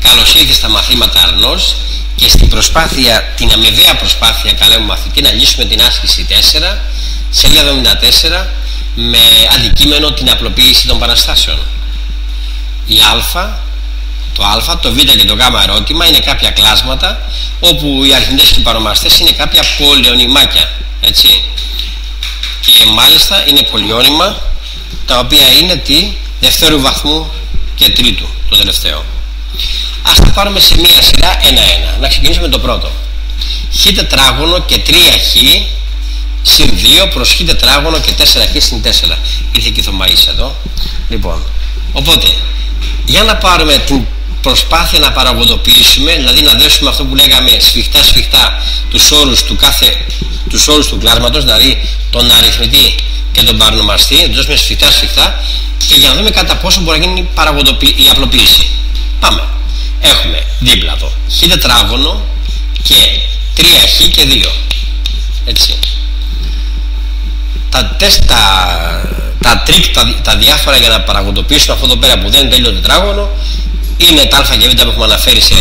Καλώς ήρθε στα μαθήματα Αρνός και στην προσπάθεια, την αμοιβαία προσπάθεια καλέ μου μαθητή να λύσουμε την άσκηση 4 σελίδα 74 με αντικείμενο την απλοποίηση των παραστάσεων. Η α, το α, το β και το γ ερώτημα είναι κάποια κλάσματα όπου οι αριθμητές και οι παρομαστές είναι κάποια πολεονυμάκια. Έτσι. Και μάλιστα είναι πολυόνυμα τα οποία είναι τι δευτέρου βαθμού και τρίτου το τελευταίο. Ας τα πάρουμε σε μία σειρά ένα-ένα. Να ξεκινήσουμε με το πρώτο. Χ τετράγωνο και 3χ συν 2 προς χ τετράγωνο και 4χ συν 4. Ήρθε και η Θωμαΐς εδώ. Λοιπόν, οπότε, για να πάρουμε την προσπάθεια να παραγωγοποιήσουμε, δηλαδή να δέσουμε αυτό που λέγαμε σφιχτά σφιχτά τους όρους του κάθε τους όρους του κλάσματος, δηλαδή τον αριθμητή και τον παρονομαστή, να τους δώσουμε σφιχτά σφιχτά και για να δούμε κατά πόσο μπορεί να γίνει η απλοποίηση. Πάμε. Έχουμε δίπλα εδώ χ τετράγωνο και 3χ και 2. Έτσι. Τα τεστ, τα, τα tricks, τα, τα διάφορα για να παραγοντοποιήσουμε αυτό εδώ πέρα που δεν είναι τέλειο τετράγωνο είναι τα α και β που έχουμε αναφέρει σε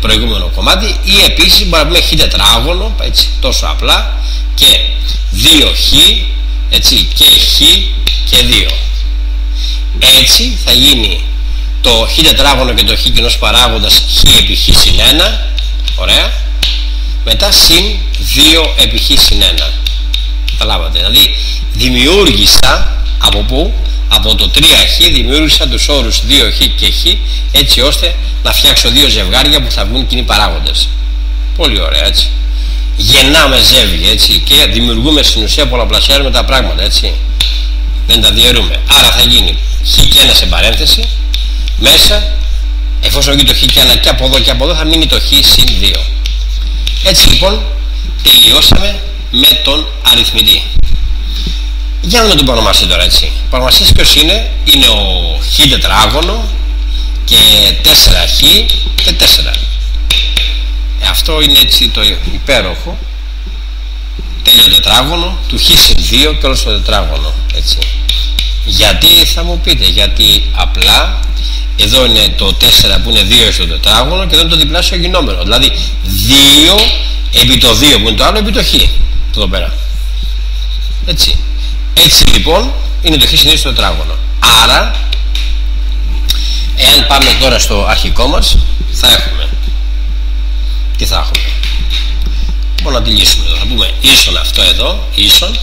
προηγούμενο κομμάτι ή επίσης μπορεί να πούμε χ τετράγωνο, έτσι, τόσο απλά και 2χ, έτσι, και χ και 2. Έτσι θα γίνει το χ τετράγωνο και το χ κοινός παράγοντας χ επί χ συν 1, ωραία, μετά συν 2 επί χ συν 1. Καταλάβατε, δηλαδή δημιούργησα από πού, από το 3χ δημιούργησα τους όρους 2χ και χ έτσι ώστε να φτιάξω δύο ζευγάρια που θα βγουν κοινοί παράγοντες. Πολύ ωραία έτσι. Γεννάμε ζεύγια έτσι και δημιουργούμε στην ουσία πολλαπλασιάζουμε τα πράγματα έτσι. Δεν τα διαιρούμε. Άρα θα γίνει χ και ένα σε παρένθεση μέσα εφόσον γίνει το χ και ένα και από εδώ και από εδώ θα μείνει το χ συν 2. Έτσι λοιπόν τελειώσαμε με τον αριθμητή. Για να δούμε τον παρομαστή τώρα έτσι. Ο παρομαστής ποιος είναι, είναι ο χ τετράγωνο και 4χ και 4. Ε, αυτό είναι έτσι το υπέροχο τέλειο τετράγωνο του χ συν 2 και όλο το τετράγωνο. Έτσι. Γιατί θα μου πείτε, γιατί απλά εδώ είναι το 4 που είναι 2 στο τετράγωνο και εδώ είναι το διπλάσιο γινόμενο. Δηλαδή 2 επί το 2 που είναι το άλλο επί το χ. Εδώ πέρα. Έτσι. Έτσι λοιπόν είναι το χ συνήθως στο τετράγωνο. Άρα, εάν πάμε τώρα στο αρχικό μας, θα έχουμε. Τι θα έχουμε; Λοιπόν να τη λύσουμε εδώ. Θα πούμε ίσον αυτό εδώ, ίσον.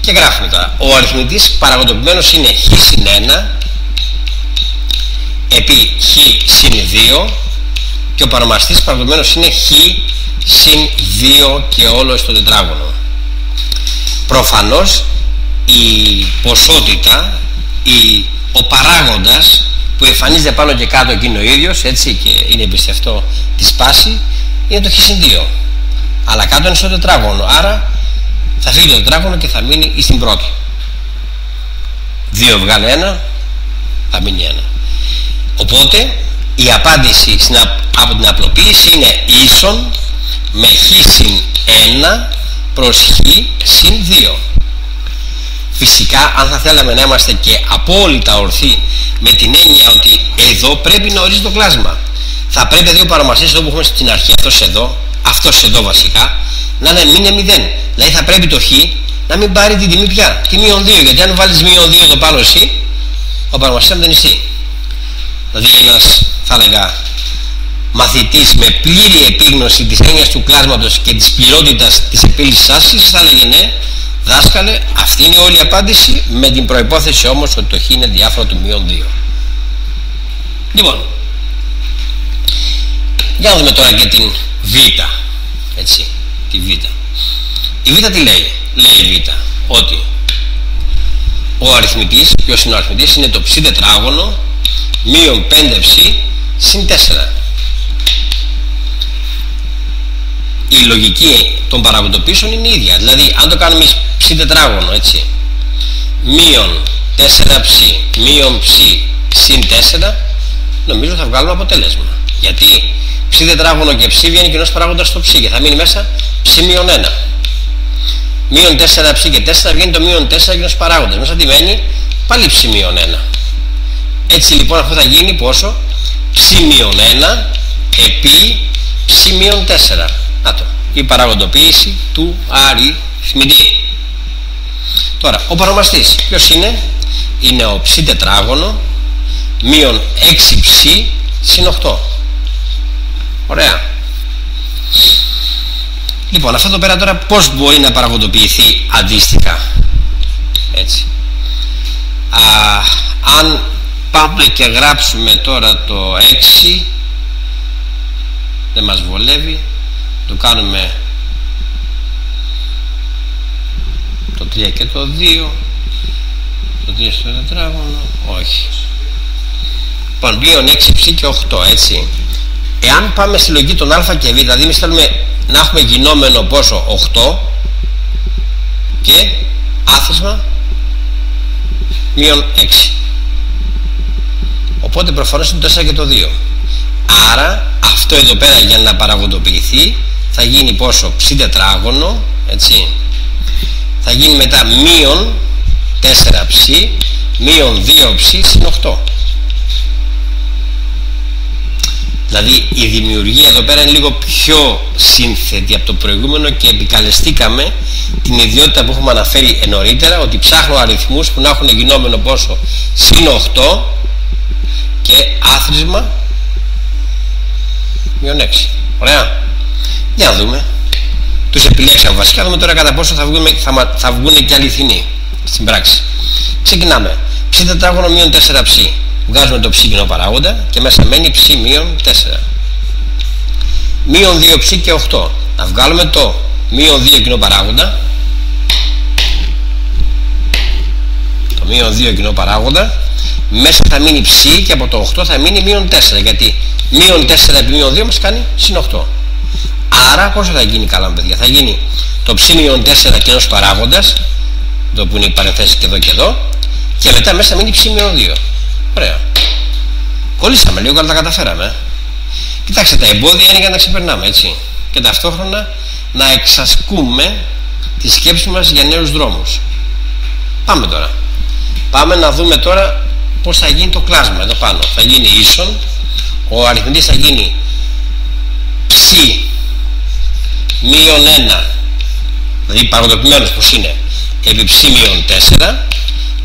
Και γράφουμε τώρα. Ο αριθμητής παραγοντοποιημένος είναι χ συν 1 επί χ συν 2 και ο παρομαστής παραγοντοποιημένος είναι χ συν 2 και όλος στο τετράγωνο. Προφανώς η ποσότητα, η, ο παράγοντας που εμφανίζεται πάνω και κάτω εκείνο ο ίδιος, έτσι και είναι εμπιστευτό τη σπάση, είναι το χ 2. Αλλά κάτω είναι στο τετράγωνο, άρα θα φύγει το τετράγωνο και θα μείνει στην πρώτη. 2 βγάλε 1, θα μείνει 1. Οπότε η απάντηση στην, από την απλοποίηση είναι ίσον με χ συν 1 προς χ συν 2. Φυσικά αν θα θέλαμε να είμαστε και απόλυτα ορθοί με την έννοια ότι εδώ πρέπει να ορίζει το κλάσμα. Θα πρέπει δύο παρομαστές εδώ που έχουμε στην αρχή αυτός εδώ, αυτός εδώ βασικά, να είναι μην είναι 0. Δηλαδή θα πρέπει το χ να μην πάρει την τιμή πια, τη μείον 2. Γιατί αν βάλεις μείον 2 εδώ πάνω εσύ, ο παρομαστής δεν είναι Δηλαδή ένας θα έλεγα μαθητής με πλήρη επίγνωση της έννοιας του κλάσματος και της πληρότητας της επίλυσης άσκησης θα έλεγε ναι, Δάσκαλε, αυτή είναι όλη η απάντηση με την προϋπόθεση όμως ότι το χ είναι διάφορο του μείον 2. Λοιπόν, για να δούμε τώρα και την β. Έτσι, τη β. Η β τι λέει; Λέει η β ότι ο αριθμητής, ποιος είναι ο αριθμητής, είναι το ψ τετράγωνο μείον 5 ψ συν 4. η λογική των παραγοντοποιήσεων είναι η ίδια. Δηλαδή, αν το κάνουμε ψ τετράγωνο, έτσι, μείον 4 ψ, μείον ψ συν 4, νομίζω θα βγάλουμε αποτέλεσμα. Γιατί ψ τετράγωνο και ψ βγαίνει κοινός παράγοντας στο ψ και θα μείνει μέσα ψ μείον 1. Μείον 4 ψ και 4 βγαίνει το μείον 4 κοινός παράγοντας. Μέσα τι μένει πάλι ψ μείον 1. Έτσι λοιπόν αυτό θα γίνει πόσο; Ψ μείον 1 επί ψ μείον 4. Να το. Η παραγοντοποίηση του αριθμητή. Τώρα, ο παρομαστής ποιος είναι; Είναι ο ψ τετράγωνο μείον 6 ψ συν 8. Ωραία. Λοιπόν, αυτό το πέρα τώρα πώς μπορεί να παραγοντοποιηθεί αντίστοιχα; Έτσι. Α, αν πάμε και γράψουμε τώρα το 6 δεν μας βολεύει. Το κάνουμε το 3 και το 2 το 3 στο τετράγωνο. Όχι. Λοιπόν πλέον 6 ψ και 8 έτσι. Εάν πάμε στη λογική των α και β δηλαδή εμείς θέλουμε να έχουμε γινόμενο πόσο 8 και άθισμα μείον 6 οπότε προφανώς είναι το 4 και το 2 άρα αυτό εδώ πέρα για να παραγοντοποιηθεί θα γίνει πόσο ψ τετράγωνο έτσι. Θα γίνει μετά μείον 4 ψ μείον 2 ψ συν 8 δηλαδή η δημιουργία εδώ πέρα είναι λίγο πιο σύνθετη από το προηγούμενο και επικαλεστήκαμε την ιδιότητα που έχουμε αναφέρει νωρίτερα ότι ψάχνω αριθμούς που να έχουν γινόμενο πόσο συν 8 και άθροισμα. Μείον 6 ωραία. Για να δούμε. Τους επιλέξαμε βασικά. Δούμε τώρα κατά πόσο θα βγουν, θα, θα βγουν και αληθινοί στην πράξη. Ξεκινάμε. Ψ τετράγωνο μείον 4 ψ βγάζουμε το ψ κοινό παράγοντα και μέσα μένει ψ μείον 4 μείον 2 ψ και 8 να βγάλουμε το μείον 2 κοινό παράγοντα. Το μείον 2 κοινό παράγοντα μέσα θα μείνει ψ και από το 8 θα μείνει μείον 4 γιατί μείον 4 επί μείον 2 μας κάνει συν 8 άρα πόσο θα γίνει καλά παιδιά. Θα γίνει το ψ μείον 4 κοινός παράγοντας το που είναι οι παρενθέσεις και εδώ και εδώ και μετά μέσα μείνει ψ μείον 2 ωραία. Κολλήσαμε λίγο αλλά τα καταφέραμε κοιτάξτε τα εμπόδια είναι για να ξεπερνάμε έτσι. Και ταυτόχρονα να εξασκούμε τη σκέψη μας για νέους δρόμους. Πάμε τώρα. Πάμε να δούμε τώρα πως θα γίνει το κλάσμα εδώ πάνω. Θα γίνει ίσον ο αριθμητής θα γίνει ψ μείον 1 δηλαδή παροδοποιημένος πως είναι επί ψ μείον 4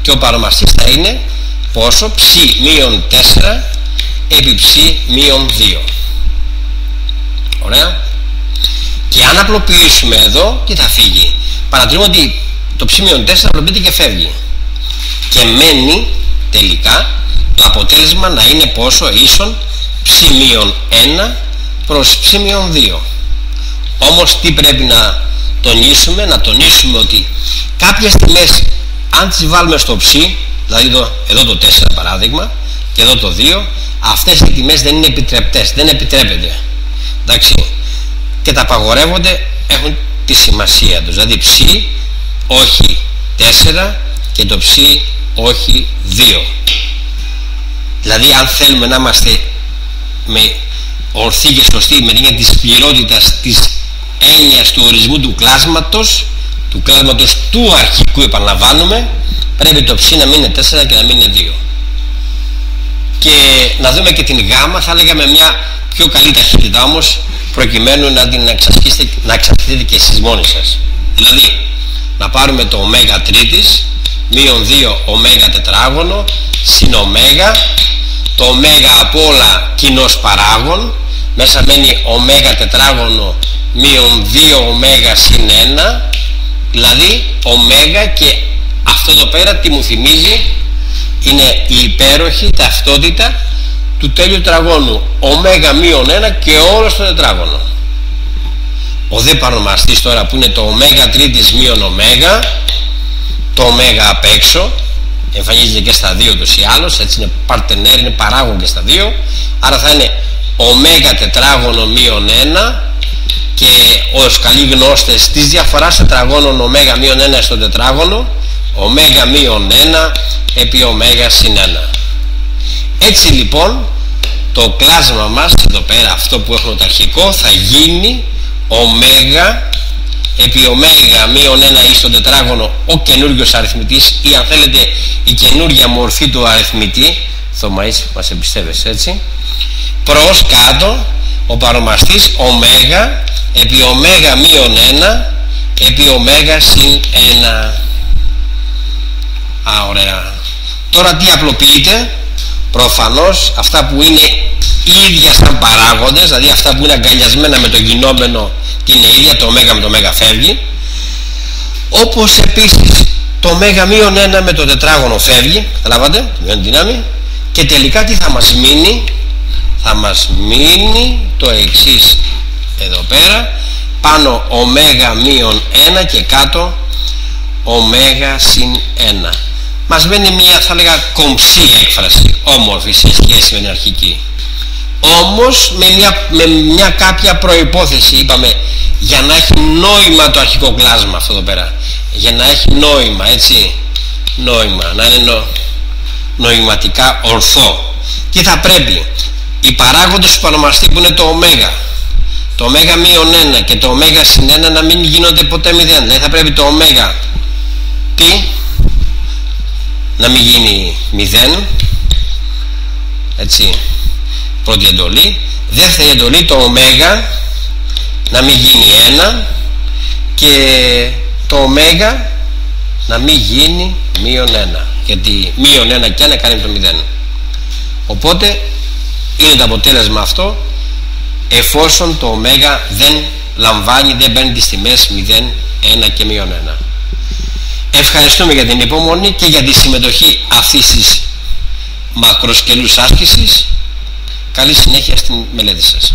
και ο παρομαστής θα είναι πόσο ψ μείον 4 επί ψ μείον 2 ωραία. Και αν απλοποιήσουμε εδώ τι θα φύγει; Παρατηρούμε ότι το ψ μείον 4 απλοποιείται και φεύγει. Και μένει τελικά το αποτέλεσμα να είναι πόσο ίσον ψημίων 1 προς ψημίων 2 όμως τι πρέπει να τονίσουμε να τονίσουμε ότι κάποιες τιμές αν τις βάλουμε στο ψι δηλαδή το, εδώ το 4 παράδειγμα και εδώ το 2 αυτές οι τιμές δεν είναι επιτρεπτές δεν επιτρέπεται. Εντάξει και τα απαγορεύονται έχουν τη σημασία τους. Δηλαδή ψι όχι 4 και το ψι όχι 2 δηλαδή αν θέλουμε να είμαστε με ορθή και σωστή με την της πληρότητας της έννοιας του ορισμού του κλάσματος του κλάσματος του αρχικού επαναλαμβάνουμε πρέπει το ψ να μην είναι 4 και να μην είναι 2 και να δούμε και την γάμα θα λέγαμε μια πιο καλή ταχύτητα όμως προκειμένου να την εξασκήσετε, να εξασκηθείτε και εσείς μόνοι σας. Δηλαδή να πάρουμε το ω τρίτης μείον 2 ω τετράγωνο συν ω το ω από όλα κοινός παράγων. Μέσα μένει ω τετράγωνο μείον 2 ω συν 1 δηλαδή ω και αυτό εδώ πέρα τι μου θυμίζει είναι η υπέροχη ταυτότητα του τέλειου τετραγώνου. Ω μείον 1 και όλο στο τετράγωνο. Ο δε παρομαστής τώρα που είναι το ω τρίτης μείον ω το ω απ' έξω εμφανίζεται και στα δύο τους ή άλλως έτσι είναι παρτενέρ, είναι παράγον και στα δύο. Άρα θα είναι ωμέγα τετράγωνο μείον 1 και ως καλοί γνώστες της διαφοράς τετραγώνων ωμέγα μείον 1 στο τετράγωνο ωμέγα μείον 1 επί ωμέγα συν 1 έτσι λοιπόν το κλάσμα μας εδώ πέρα αυτό που έχουμε το αρχικό θα γίνει ωμέγα επί ωμέγα μείον 1 ή στο τετράγωνο ο καινούριος αριθμητής ή αν θέλετε η καινούργια μορφή του αριθμητή Θωμαΐς μας εμπιστεύεσαι έτσι προς κάτω ο παρομαστής ω επί ω μείον 1 επί ω συν 1 Α, ωραία. Τώρα τι απλοποιείται; Προφανώς αυτά που είναι ίδια σαν παράγοντες, δηλαδή αυτά που είναι αγκαλιασμένα με το γινόμενο και είναι ίδια, το ω με το ω φεύγει. Όπως επίσης το ω μείον 1 με το τετράγωνο φεύγει, καταλάβατε, μειώνει δυνάμει. Και τελικά τι θα μας μείνει, θα μας μείνει το εξής εδώ πέρα πάνω ωμέγα μείον 1 και κάτω ωμέγα συν 1 μας μένει μια θα λέγα κομψή έκφραση όμορφη σε σχέση με την αρχική όμως με μια, με μια κάποια προϋπόθεση είπαμε για να έχει νόημα το αρχικό κλάσμα αυτό εδώ πέρα. Για να έχει νόημα έτσι. Νόημα να είναι νο, νοηματικά ορθό. Τι θα πρέπει; Οι παράγοντες του παρομαστή που είναι το ω το ω μείον 1 και το ω συν 1 να μην γίνονται ποτέ 0 δηλαδή θα πρέπει το ω τι να μην γίνει 0 έτσι. Πρώτη εντολή. Δεύτερη εντολή το ω να μην γίνει 1 και το ω να μην γίνει μείον 1 γιατί μείον 1 και 1 κάνει το 0 οπότε είναι το αποτέλεσμα αυτό εφόσον το ω δεν λαμβάνει, δεν παίρνει τις τιμές 0, 1 και μείον 1. Ευχαριστούμε για την υπομονή και για τη συμμετοχή αυτής της μακροσκελούς άσκησης. Καλή συνέχεια στην μελέτη σας.